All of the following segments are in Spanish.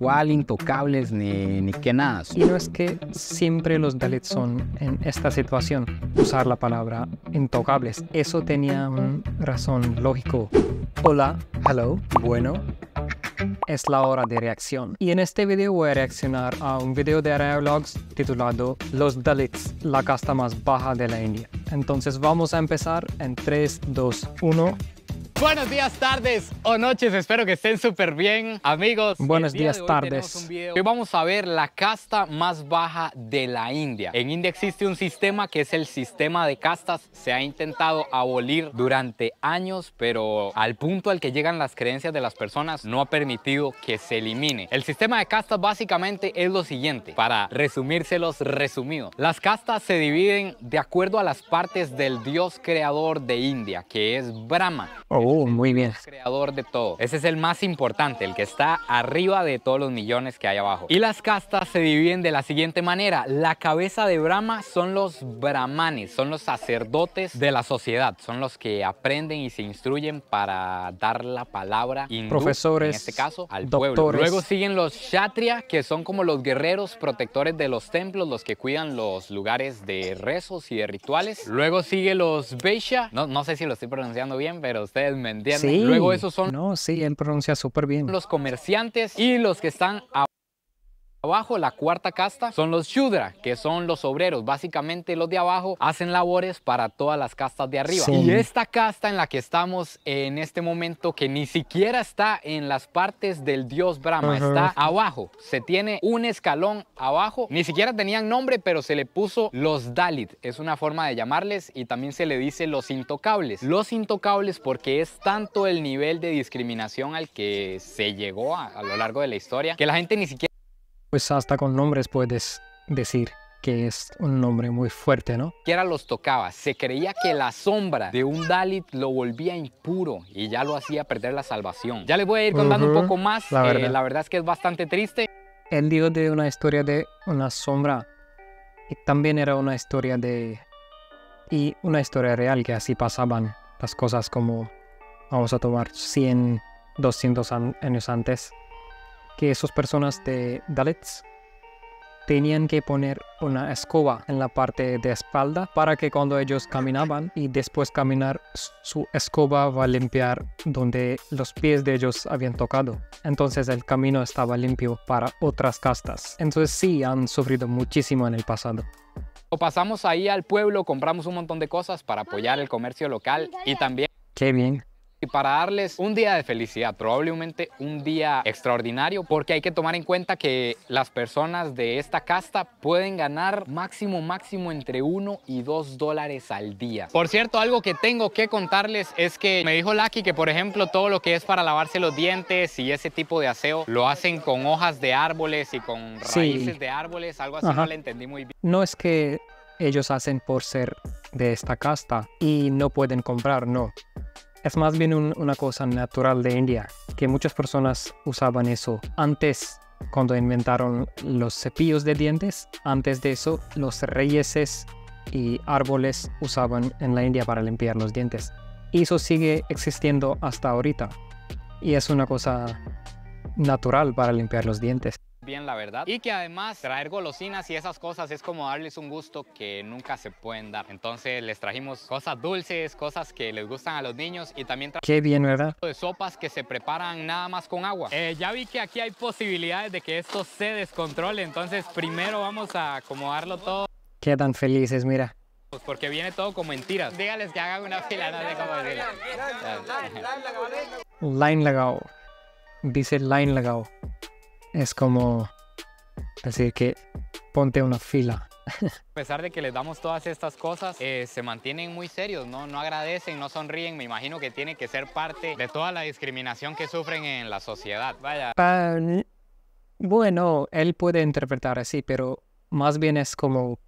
cuál intocables ni, ni qué nada. Y no es que siempre los Dalits son en esta situación, usar la palabra intocables. Eso tenía un razón lógico. Hola, hello, bueno, es la hora de reacción. Y en este video voy a reaccionar a un video de Araya titulado Los Dalits, la casta más baja de la India. Entonces vamos a empezar en 3, 2, 1. Buenos días, tardes o noches, espero que estén súper bien, amigos. Buenos día días, tardes. tenemos un video. Hoy vamos a ver la casta más baja de la India. En India existe un sistema que es el sistema de castas. Se ha intentado abolir durante años, pero al punto al que llegan las creencias de las personas no ha permitido que se elimine. El sistema de castas básicamente es lo siguiente, para resumírselos resumido. Las castas se dividen de acuerdo a las partes del dios creador de India, que es Brahma Oh, muy bien. creador de todo. Ese es el más importante, el que está arriba de todos los millones que hay abajo. Y las castas se dividen de la siguiente manera. La cabeza de Brahma son los brahmanes, son los sacerdotes de la sociedad, son los que aprenden y se instruyen para dar la palabra hindú, Profesores, en este caso, al pueblo. doctores. Luego siguen los kshatriya, que son como los guerreros protectores de los templos, los que cuidan los lugares de rezos y de rituales. Luego sigue los Vaishya, no, no sé si lo estoy pronunciando bien, pero ustedes me. Sí. Luego esos son No, sí, él pronuncia súper bien. los comerciantes y los que están a- abajo, la cuarta casta, son los Shudra, que son los obreros. Básicamente los de abajo hacen labores para todas las castas de arriba. Sí. Y esta casta en la que estamos en este momento, que ni siquiera está en las partes del dios Brahma, Ajá. está abajo. Se tiene un escalón abajo. Ni siquiera tenían nombre, pero se le puso los Dalit. Es una forma de llamarles y también se le dice los intocables. Los intocables porque es tanto el nivel de discriminación al que se llegó a, a lo largo de la historia que la gente ni siquiera Pues hasta con nombres puedes decir que es un nombre muy fuerte, ¿no? siquiera los tocaba. Se creía que la sombra de un Dalit lo volvía impuro y ya lo hacía perder la salvación. Ya les voy a ir contando un poco más. la Eh, verdad. la verdad es que es bastante triste. Él dio de una historia de una sombra y también era una historia de... y una historia real que así pasaban las cosas como vamos a tomar 100, 200 an- años antes, que esas personas de Dalits tenían que poner una escoba en la parte de espalda para que cuando ellos caminaban y después caminar su escoba va a limpiar donde los pies de ellos habían tocado. Entonces el camino estaba limpio para otras castas. Entonces sí han sufrido muchísimo en el pasado. Pasamos ahí al pueblo, compramos un montón de cosas para apoyar el comercio local y también Qué bien. Y para darles un día de felicidad, probablemente un día extraordinario, porque hay que tomar en cuenta que las personas de esta casta pueden ganar máximo, máximo entre 1 y 2 dólares al día. Por cierto, algo que tengo que contarles es que me dijo Lucky que, por ejemplo, todo lo que es para lavarse los dientes y ese tipo de aseo, lo hacen con hojas de árboles y con Sí. raíces de árboles, algo así, Ajá. no le entendí muy bien. No es que ellos hacen por ser de esta casta y no pueden comprar, no. Es más bien un- una cosa natural de India, que muchas personas usaban eso antes, cuando inventaron los cepillos de dientes. Antes de eso, los reyes y árboles usaban en la India para limpiar los dientes. Y eso sigue existiendo hasta ahorita. Y es una cosa natural para limpiar los dientes. Bien la verdad y que además traer golosinas y esas cosas es como darles un gusto que nunca se pueden dar entonces les trajimos cosas dulces cosas que les gustan a los niños y también Qué bien, ¿verdad? de sopas que se preparan nada más con agua Eh, ya vi que aquí hay posibilidades de que esto se descontrole entonces primero vamos a acomodarlo todo Quedan felices, mira. pues, porque viene todo como en tiras dígales que hagan una fila no sé cómo decirlo Line lagao. Dice line lagao. Es como decir que ponte una fila. A pesar de que les damos todas estas cosas, eh, se mantienen muy serios, ¿no? no agradecen, no sonríen. Me imagino que tiene que ser parte de toda la discriminación que sufren en la sociedad. Vaya, Pa- bueno, él puede interpretar así, pero más bien es como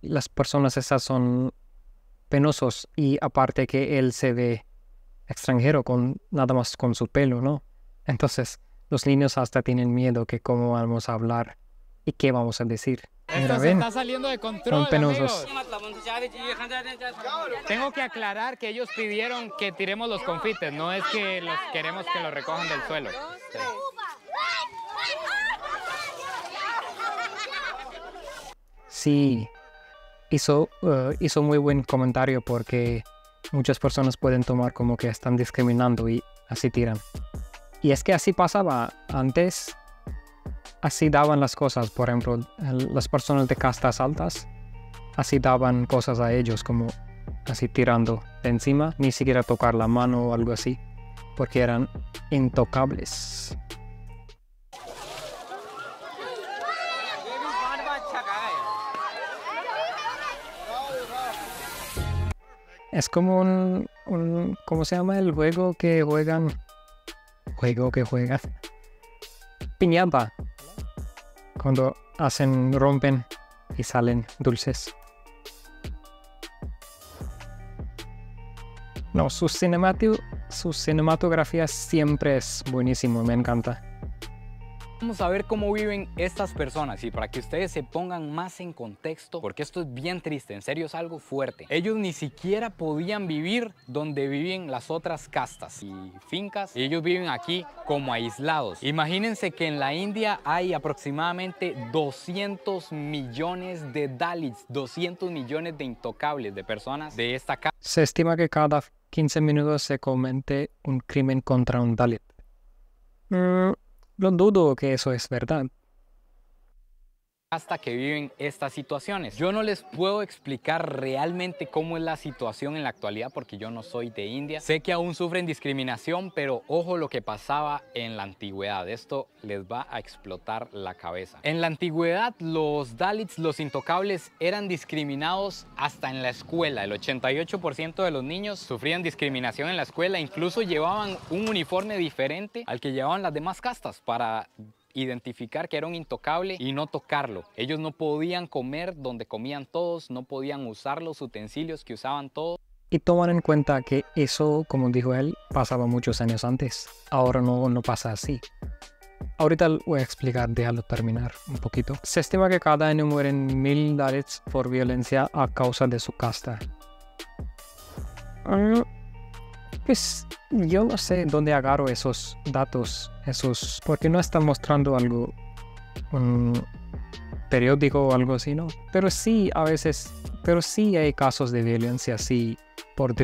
las personas esas son penosos y aparte que él se ve extranjero con nada más con su pelo, ¿no? Entonces los niños hasta tienen miedo que cómo vamos a hablar y qué vamos a decir. Esto se está saliendo de control. Son penosos. Tengo que aclarar que ellos pidieron que tiremos los confites, no es que los queremos que los recojan del suelo. Sí. Hizo, uh, hizo muy buen comentario porque muchas personas pueden tomar como que están discriminando y así tiran. Y es que así pasaba antes, así daban las cosas, por ejemplo, las personas de castas altas, así daban cosas a ellos como así tirando de encima, ni siquiera tocar la mano o algo así, porque eran intocables. Es como un, ¿cómo se llama el juego que juegan? Juego que juegan. Piñata. Cuando hacen, rompen y salen dulces. No, su, su cinematografía siempre es buenísimo, me encanta. Vamos a ver cómo viven estas personas y para que ustedes se pongan más en contexto, porque esto es bien triste, en serio es algo fuerte. Ellos ni siquiera podían vivir donde viven las otras castas y fincas, y ellos viven aquí como aislados. Imagínense que en la India hay aproximadamente 200 millones de Dalits, 200 millones de intocables, de personas de esta casa. Se estima que cada 15 minutos se comente un crimen contra un Dalit. Mm, no dudo que eso es verdad hasta que viven estas situaciones. Yo no les puedo explicar realmente cómo es la situación en la actualidad porque yo no soy de India. Sé que aún sufren discriminación, pero ojo lo que pasaba en la antigüedad. Esto les va a explotar la cabeza. En la antigüedad los Dalits, los intocables, eran discriminados hasta en la escuela. El 88% de los niños sufrían discriminación en la escuela. Incluso llevaban un uniforme diferente al que llevaban las demás castas para identificar que era un intocable y no tocarlo. Ellos no podían comer donde comían todos, no podían usar los utensilios que usaban todos. Y toman en cuenta que eso, como dijo él, pasaba muchos años antes. Ahora no, no pasa así. Ahorita voy a explicar, déjalo terminar un poquito. Se estima que cada año mueren mil Dalits por violencia a causa de su casta. Pues yo no sé dónde agarro esos datos, esos, porque no están mostrando algo, un periódico o algo así, ¿no? Pero sí, a veces, pero sí hay casos de violencia, sí, por,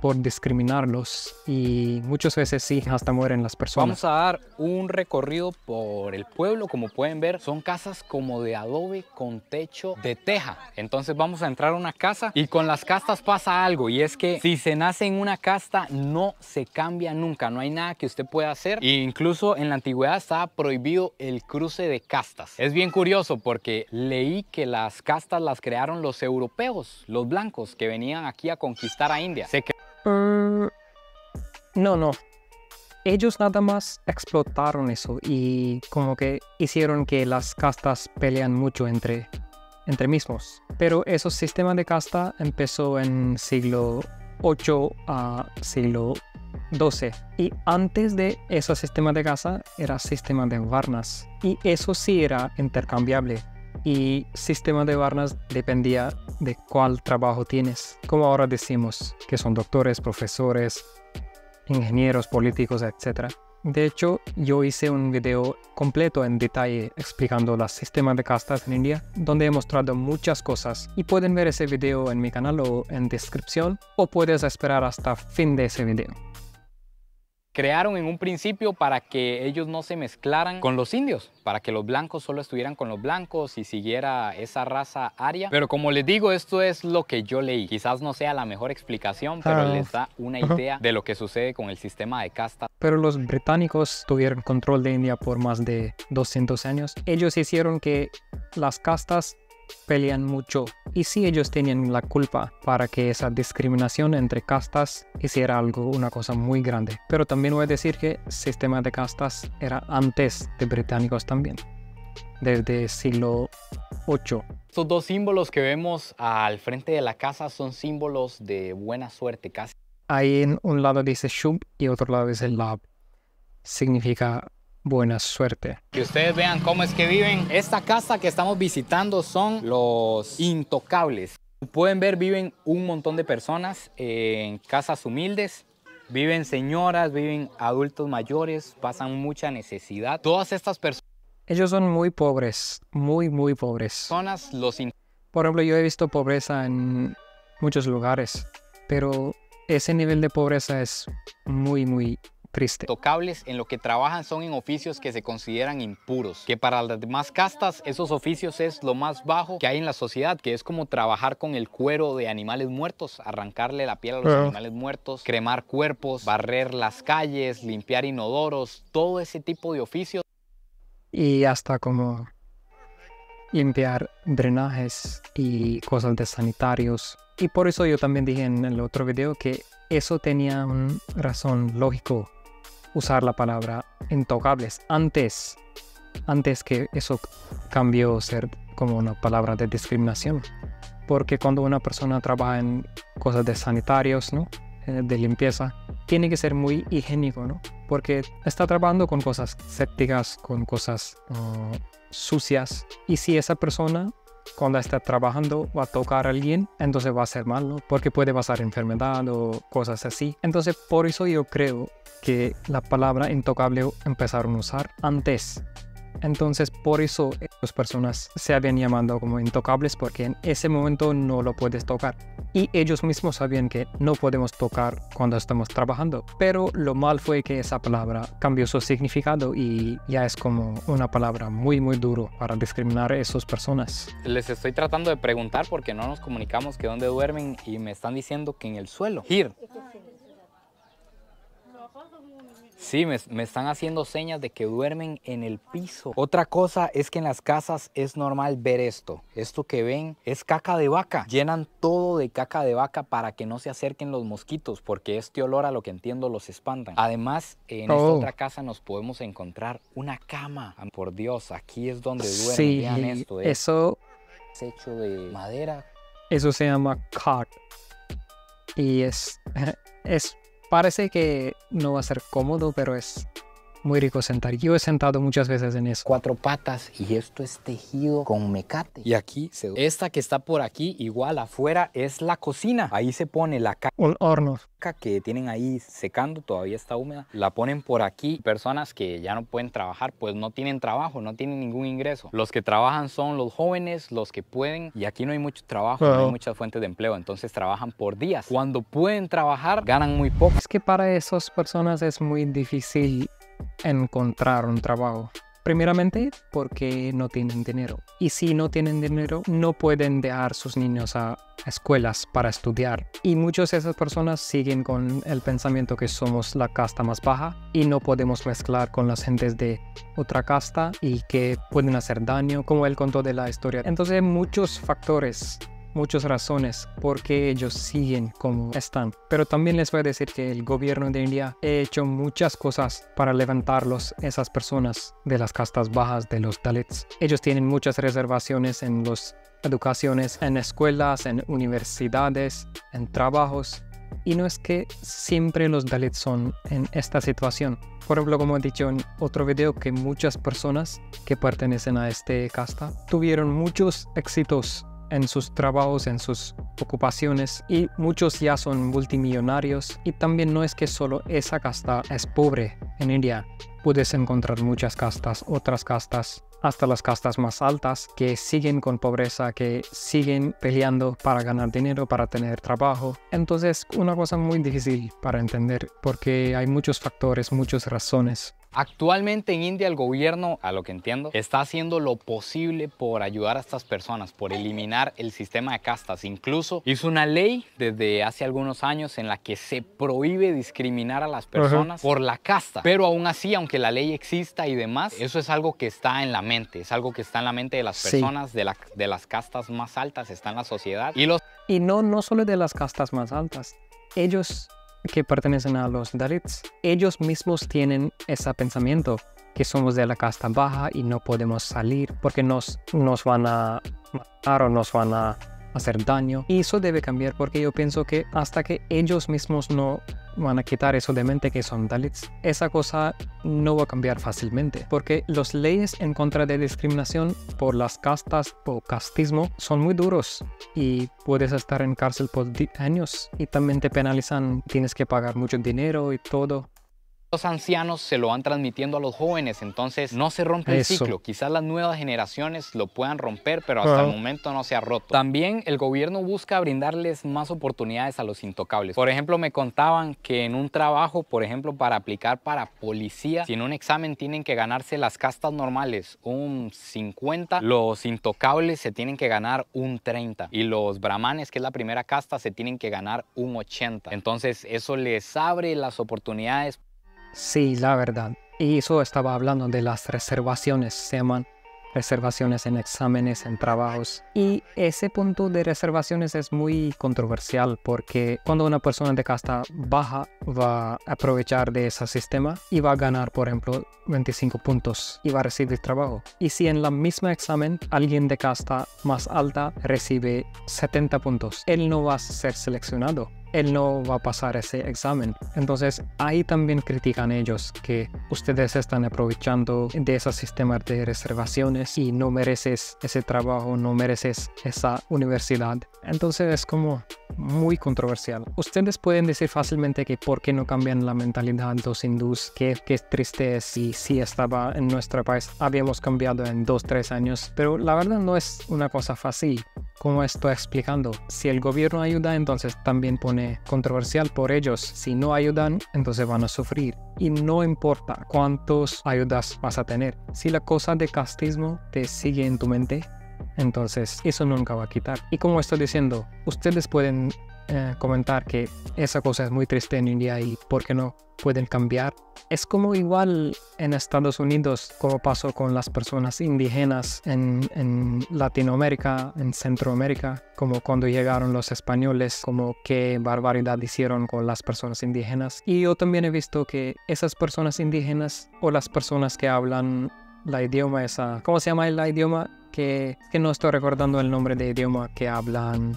por discriminarlos y muchas veces sí, hasta mueren las personas. Vamos a dar un recorrido por el pueblo, como pueden ver, son casas como de adobe con techo de teja. Entonces vamos a entrar a una casa y con las castas pasa algo y es que si se nace en una casta no se cambia nunca, no hay nada que usted pueda hacer. E incluso en la antigüedad estaba prohibido el cruce de castas. Es bien curioso porque leí que las castas las crearon los europeos, los blancos que venían aquí a conquistar a India. Mm, no, no. Ellos nada más explotaron eso y como que hicieron que las castas pelean mucho entre, entre mismos. Pero ese sistema de casta empezó en siglo 8 a siglo 12. Y antes de ese sistema de casa era sistema de varnas. Y eso sí era intercambiable y sistema de Varnas dependía de cuál trabajo tienes. Como ahora decimos, que son doctores, profesores, ingenieros, políticos, etc. De hecho, yo hice un video completo en detalle explicando los sistemas de castas en India, donde he mostrado muchas cosas y pueden ver ese video en mi canal o en descripción o puedes esperar hasta fin de ese video crearon en un principio para que ellos no se mezclaran con los indios, para que los blancos solo estuvieran con los blancos y siguiera esa raza aria. Pero como les digo, esto es lo que yo leí. Quizás no sea la mejor explicación, pero ah. les da una idea de lo que sucede con el sistema de casta. Pero los británicos tuvieron control de India por más de 200 años. Ellos hicieron que las castas pelean mucho y si ellos tenían la culpa para que esa discriminación entre castas hiciera algo, una cosa muy grande. Pero también voy a decir que el sistema de castas era antes de británicos también, desde siglo 8. Estos dos símbolos que vemos al frente de la casa son símbolos de buena suerte, casi. Ahí en un lado dice Shub y otro lado dice Lab. Significa buena suerte. Que ustedes vean cómo es que viven. Esta casa que estamos visitando son los intocables. Pueden ver, viven un montón de personas en casas humildes. Viven señoras, viven adultos mayores, pasan mucha necesidad. Todas estas personas... Ellos son muy pobres, muy, muy pobres. Personas, los Por ejemplo, yo he visto pobreza en muchos lugares, pero ese nivel de pobreza es muy, muy triste. Tocables en lo que trabajan son en oficios que se consideran impuros, que para las demás castas esos oficios es lo más bajo que hay en la sociedad, que es como trabajar con el cuero de animales muertos, arrancarle la piel a los animales muertos, cremar cuerpos, barrer las calles, limpiar inodoros, todo ese tipo de oficios. Y hasta como limpiar drenajes y cosas de sanitarios. Y por eso yo también dije en el otro video que eso tenía una razón lógico usar la palabra intocables antes, antes que eso cambió ser como una palabra de discriminación. Porque cuando una persona trabaja en cosas de sanitarios, ¿no? Eh, de limpieza, tiene que ser muy higiénico, ¿no? Porque está trabajando con cosas sépticas, con cosas ah, sucias. Y si esa persona cuando está trabajando va a tocar a alguien, entonces va a ser mal, ¿no? Porque puede pasar enfermedad o cosas así. Entonces, por eso yo creo que la palabra intocable empezaron a usar antes. Entonces, por eso las personas se habían llamado como intocables porque en ese momento no lo puedes tocar. Y ellos mismos sabían que no podemos tocar cuando estamos trabajando. Pero lo mal fue que esa palabra cambió su significado y ya es como una palabra muy, muy duro para discriminar a esas personas. Les estoy tratando de preguntar porque no nos comunicamos que dónde duermen y me están diciendo que en el suelo. Here. Sí, me, me están haciendo señas de que duermen en el piso. Otra cosa es que en las casas es normal ver esto. Esto que ven es caca de vaca. Llenan todo de caca de vaca para que no se acerquen los mosquitos porque este olor a lo que entiendo los espantan. Además, en esta Oh. otra casa nos podemos encontrar una cama. Por Dios, aquí es donde duermen. Sí, Vean esto. Es eso, hecho de madera. eso se llama cot. Y es, es, parece que no va a ser cómodo, pero es muy rico sentar. Yo he sentado muchas veces en eso. cuatro patas y esto es tejido con mecate. Y aquí se... Esta que está por aquí, igual afuera, es la cocina. Ahí se pone la Un horno. caca que tienen ahí secando, todavía está húmeda. La ponen por aquí. Personas que ya no pueden trabajar, pues no tienen trabajo, no tienen ningún ingreso. Los que trabajan son los jóvenes, los que pueden. Y aquí no hay mucho trabajo, no hay muchas fuentes de empleo. Entonces trabajan por días. Cuando pueden trabajar, ganan muy poco. Es que para esas personas es muy difícil encontrar un trabajo. Primeramente porque no tienen dinero. Y si no tienen dinero, no pueden dejar sus niños a escuelas para estudiar. Y muchas de esas personas siguen con el pensamiento que somos la casta más baja y no podemos mezclar con las gentes de otra casta y que pueden hacer daño, como él contó de la historia. Entonces hay muchos factores muchas razones por qué ellos siguen como están. Pero también les voy a decir que el gobierno de India ha hecho muchas cosas para levantarlos, esas personas de las castas bajas, de los Dalits. Ellos tienen muchas reservaciones en las educaciones, en escuelas, en universidades, en trabajos. Y no es que siempre los Dalits son en esta situación. Por ejemplo, como he dicho en otro video, que muchas personas que pertenecen a este casta tuvieron muchos éxitos en sus trabajos, en sus ocupaciones y muchos ya son multimillonarios y también no es que solo esa casta es pobre en India. Puedes encontrar muchas castas, otras castas, hasta las castas más altas que siguen con pobreza, que siguen peleando para ganar dinero, para tener trabajo. Entonces, una cosa muy difícil para entender porque hay muchos factores, muchas razones. Actualmente en India el gobierno, a lo que entiendo, está haciendo lo posible por ayudar a estas personas, por eliminar el sistema de castas. Incluso hizo una ley desde hace algunos años en la que se prohíbe discriminar a las personas por la casta. Pero aún así, aunque la ley exista y demás, eso es algo que está en la mente, es algo que está en la mente de las Sí. personas de, la- de las castas más altas, está en la sociedad. Y los Y no, no solo de las castas más altas. Ellos que pertenecen a los Dalits, ellos mismos tienen ese pensamiento que somos de la casta baja y no podemos salir porque nos, nos van a matar o nos van a hacer daño. Y eso debe cambiar porque yo pienso que hasta que ellos mismos no van a quitar eso de mente que son Dalits, esa cosa no va a cambiar fácilmente. Porque las leyes en contra de discriminación por las castas o castismo son muy duros y puedes estar en cárcel por años y también te penalizan, tienes que pagar mucho dinero y todo. Los ancianos se lo van transmitiendo a los jóvenes, entonces no se rompe el ciclo. Quizás las nuevas generaciones lo puedan romper, pero hasta el momento no se ha roto. También el gobierno busca brindarles más oportunidades a los intocables. Por ejemplo, me contaban que en un trabajo, por ejemplo, para aplicar para policía, si en un examen tienen que ganarse las castas normales un 50, los intocables se tienen que ganar un 30 y los brahmanes, que es la primera casta, se tienen que ganar un 80. Entonces eso les abre las oportunidades Sí, la verdad. Y eso estaba hablando de las reservaciones, se llaman reservaciones en exámenes, en trabajos. Y ese punto de reservaciones es muy controversial porque cuando una persona de casta baja va a aprovechar de ese sistema y va a ganar, por ejemplo, 25 puntos y va a recibir trabajo. Y si en la misma examen alguien de casta más alta recibe 70 puntos, él no va a ser seleccionado él no va a pasar ese examen. Entonces ahí también critican ellos que ustedes están aprovechando de ese sistema de reservaciones y no mereces ese trabajo, no mereces esa universidad. Entonces es como muy controversial. Ustedes pueden decir fácilmente que por qué no cambian la mentalidad de los hindús, que, que triste es si si estaba en nuestro país, habíamos cambiado en dos, tres años, pero la verdad no es una cosa fácil como estoy explicando. Si el gobierno ayuda, entonces también pone controversial por ellos. Si no ayudan, entonces van a sufrir. Y no importa cuántos ayudas vas a tener. Si la cosa de castismo te sigue en tu mente, entonces eso nunca va a quitar. Y como estoy diciendo, ustedes pueden eh, comentar que esa cosa es muy triste en India y por qué no pueden cambiar. Es como igual en Estados Unidos, como pasó con las personas indígenas en, en Latinoamérica, en Centroamérica, como cuando llegaron los españoles, como qué barbaridad hicieron con las personas indígenas. Y yo también he visto que esas personas indígenas o las personas que hablan la idioma esa, ¿cómo se llama el idioma? Que, que no estoy recordando el nombre de idioma que hablan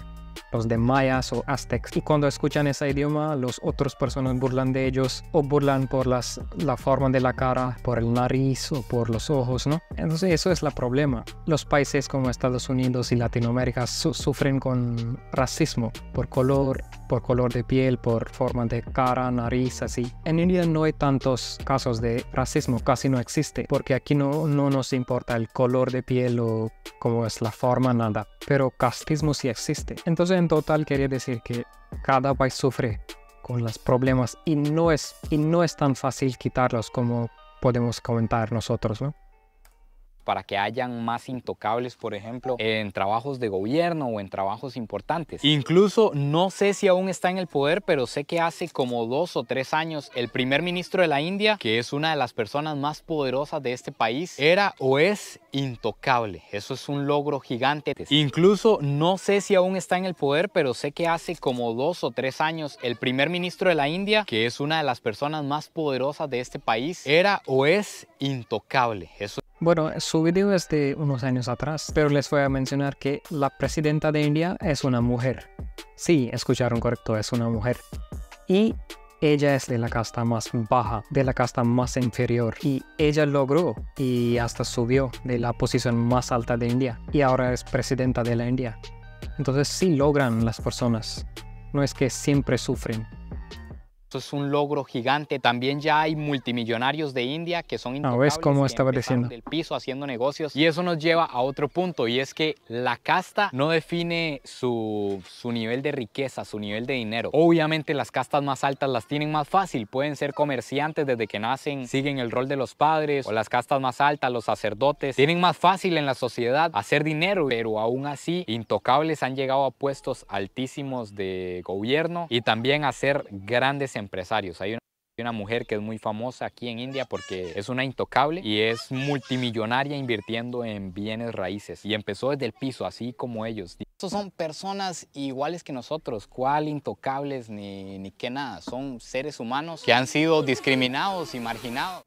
los de mayas o aztecs. Y cuando escuchan ese idioma, los otros personas burlan de ellos o burlan por las, la forma de la cara, por el nariz o por los ojos, ¿no? Entonces eso es el problema. Los países como Estados Unidos y Latinoamérica su- sufren con racismo por color, por color de piel, por forma de cara, nariz, así. En India no hay tantos casos de racismo, casi no existe, porque aquí no, no nos importa el color de piel o cómo es la forma, nada. Pero castismo sí existe. Entonces en total quería decir que cada país sufre con los problemas y no es, y no es tan fácil quitarlos como podemos comentar nosotros, ¿no? Para que hayan más intocables, por ejemplo, en trabajos de gobierno o en trabajos importantes. Incluso no sé si aún está en el poder, pero sé que hace como dos o tres años el primer ministro de la India, que es una de las personas más poderosas de este país, era o es intocable. Eso es un logro gigante. Incluso no sé si aún está en el poder, pero sé que hace como dos o tres años el primer ministro de la India, que es una de las personas más poderosas de este país, era o es intocable. Eso Bueno, su video es de unos años atrás, pero les voy a mencionar que la presidenta de India es una mujer. Sí, escucharon correcto, es una mujer. Y ella es de la casta más baja, de la casta más inferior. Y ella logró y hasta subió de la posición más alta de India. Y ahora es presidenta de la India. Entonces sí logran las personas. No es que siempre sufren. Esto es un logro gigante. También ya hay multimillonarios de India que son Ah, intocables, ¿ves cómo estaba diciendo? del piso haciendo negocios. Y eso nos lleva a otro punto y es que la casta no define su, su nivel de riqueza, su nivel de dinero. Obviamente las castas más altas las tienen más fácil. Pueden ser comerciantes desde que nacen, siguen el rol de los padres o las castas más altas, los sacerdotes. Tienen más fácil en la sociedad hacer dinero, pero aún así intocables han llegado a puestos altísimos de gobierno y también a ser grandes empresarios. Hay una una mujer que es muy famosa aquí en India porque es una intocable y es multimillonaria invirtiendo en bienes raíces y empezó desde el piso, así como ellos. Estos son personas iguales que nosotros, cuál intocables ni, ni qué nada, son seres humanos que han sido discriminados y marginados.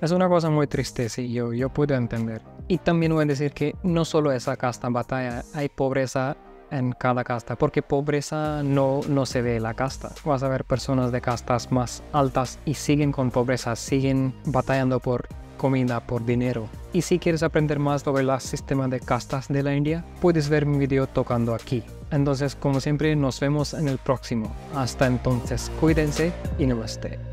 Es una cosa muy triste, sí, yo, yo puedo entender. Y también voy a decir que no solo esa casta batalla, hay pobreza en cada casta, porque pobreza no, no se ve en la casta. Vas a ver personas de castas más altas y siguen con pobreza, siguen batallando por comida, por dinero. Y si quieres aprender más sobre el sistema de castas de la India, puedes ver mi video tocando aquí. Entonces, como siempre, nos vemos en el próximo. Hasta entonces, cuídense y namaste.